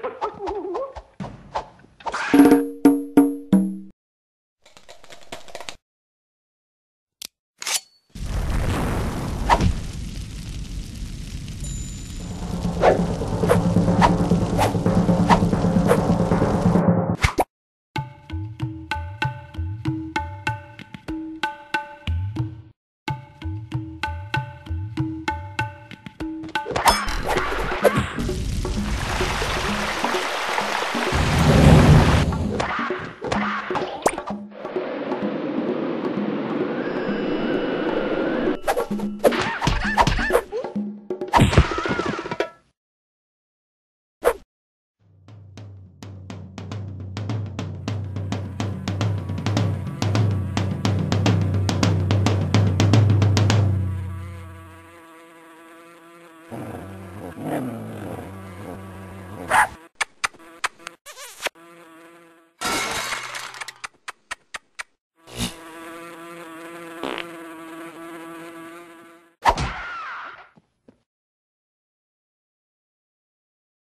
Oh, Mm-hmm.